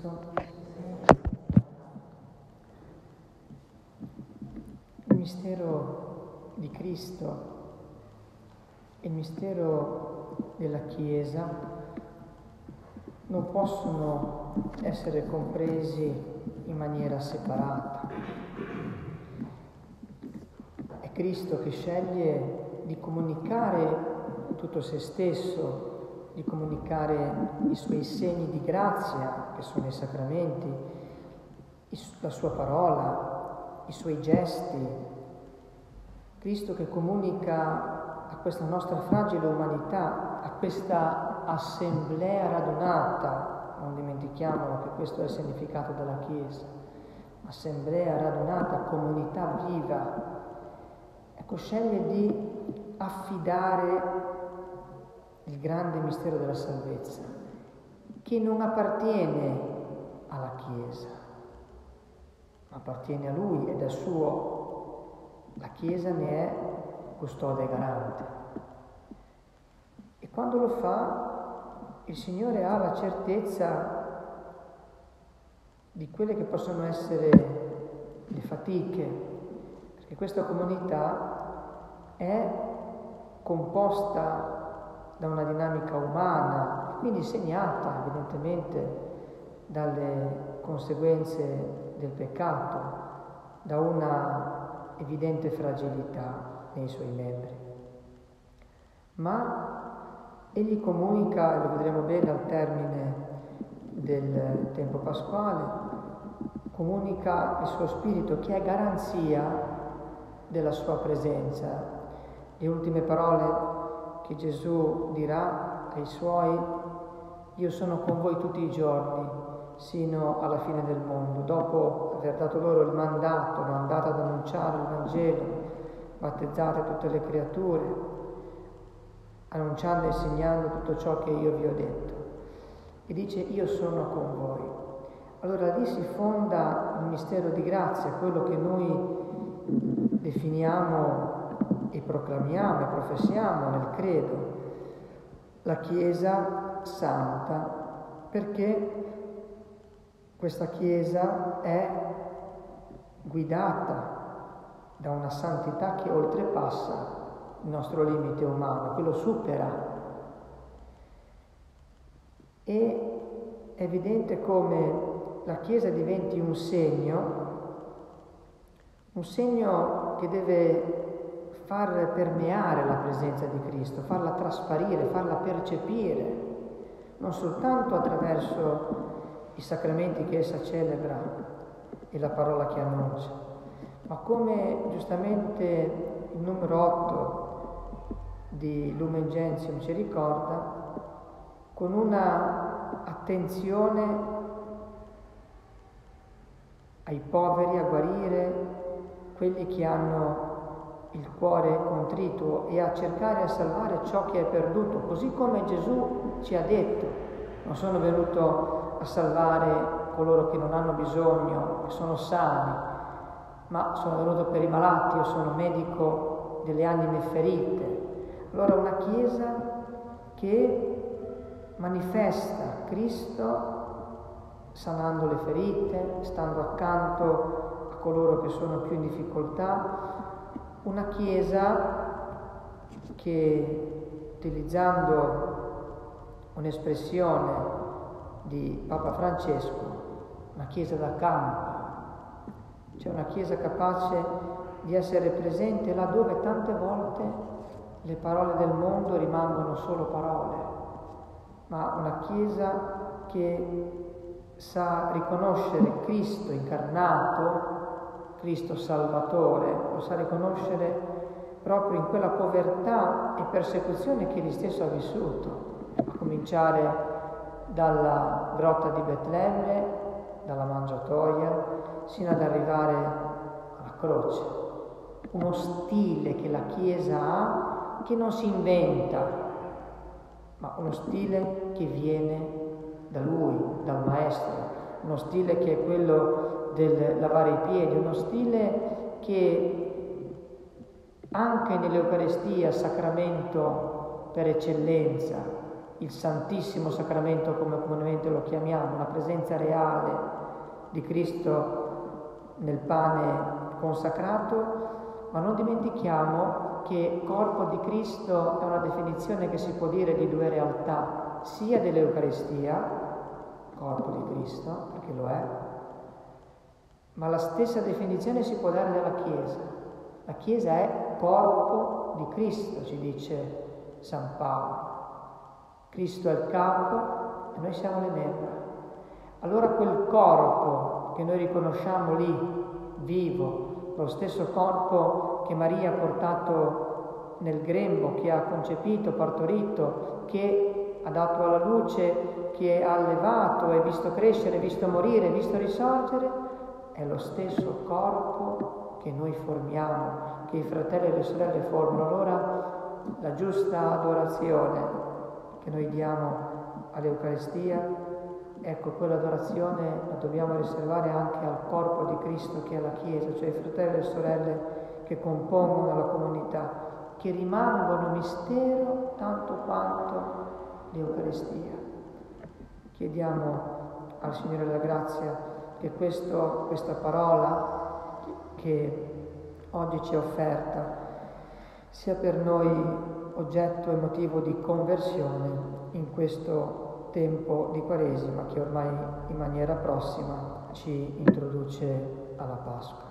Cristo. Il mistero di Cristo, il mistero della Chiesa non possono essere compresi in maniera separata. È Cristo che sceglie di comunicare tutto se stesso di comunicare i suoi segni di grazia, che sono i sacramenti, la sua parola, i suoi gesti. Cristo che comunica a questa nostra fragile umanità, a questa assemblea radunata, non dimentichiamolo che questo è il significato della Chiesa, assemblea radunata, comunità viva. Ecco, sceglie di affidare il grande mistero della salvezza, che non appartiene alla Chiesa, ma appartiene a Lui ed è suo. La Chiesa ne è custode e garante. E quando lo fa, il Signore ha la certezza di quelle che possono essere le fatiche, perché questa comunità è composta da una dinamica umana, quindi segnata evidentemente dalle conseguenze del peccato, da una evidente fragilità nei suoi membri. Ma egli comunica, lo vedremo bene al termine del tempo pasquale, comunica il suo spirito che è garanzia della sua presenza. Le ultime parole che Gesù dirà ai suoi, io sono con voi tutti i giorni, sino alla fine del mondo. Dopo aver dato loro il mandato, andate ad annunciare il Vangelo, battezzate tutte le creature, annunciando e insegnando tutto ciò che io vi ho detto. E dice, io sono con voi. Allora lì si fonda il mistero di grazia, quello che noi definiamo e proclamiamo e professiamo nel credo la Chiesa santa perché questa Chiesa è guidata da una santità che oltrepassa il nostro limite umano, che lo supera. E è evidente come la Chiesa diventi un segno, un segno che deve far permeare la presenza di Cristo, farla trasparire, farla percepire, non soltanto attraverso i sacramenti che essa celebra e la parola che annuncia, ma come giustamente il numero 8 di Lumen Gentium ci ricorda, con una attenzione ai poveri a guarire, quelli che hanno il cuore contrito e a cercare a salvare ciò che è perduto, così come Gesù ci ha detto, non sono venuto a salvare coloro che non hanno bisogno, che sono sani, ma sono venuto per i malati, io sono medico delle anime ferite. Allora una Chiesa che manifesta Cristo sanando le ferite, stando accanto a coloro che sono più in difficoltà, una Chiesa che utilizzando un'espressione di Papa Francesco, una Chiesa da campo, cioè una Chiesa capace di essere presente là dove tante volte le parole del mondo rimangono solo parole, ma una Chiesa che sa riconoscere Cristo incarnato Cristo Salvatore, lo sa riconoscere proprio in quella povertà e persecuzione che egli stesso ha vissuto, a cominciare dalla grotta di Betlemme, dalla mangiatoia, sino ad arrivare alla croce. Uno stile che la Chiesa ha che non si inventa, ma uno stile che viene da Lui, dal Maestro, uno stile che è quello del lavare i piedi, uno stile che anche nell'Eucarestia, sacramento per eccellenza, il Santissimo Sacramento come comunemente lo chiamiamo, la presenza reale di Cristo nel pane consacrato, ma non dimentichiamo che corpo di Cristo è una definizione che si può dire di due realtà, sia dell'Eucaristia, corpo di Cristo, perché lo è, ma la stessa definizione si può dare della Chiesa. La Chiesa è corpo di Cristo, ci dice San Paolo. Cristo è il capo e noi siamo le membra. Allora quel corpo che noi riconosciamo lì, vivo, lo stesso corpo che Maria ha portato nel grembo, che ha concepito, partorito, che ha dato alla luce, che ha allevato e visto crescere, visto morire, visto risorgere, è lo stesso corpo che noi formiamo, che i fratelli e le sorelle formano. Allora la giusta adorazione che noi diamo all'Eucaristia, ecco quell'adorazione la dobbiamo riservare anche al corpo di Cristo che è la Chiesa, cioè i fratelli e le sorelle che compongono la comunità, che rimangono mistero tanto quanto l'Eucaristia. Chiediamo al Signore la grazia che questo, questa parola che oggi ci è offerta sia per noi oggetto e motivo di conversione in questo tempo di Quaresima che ormai in maniera prossima ci introduce alla Pasqua.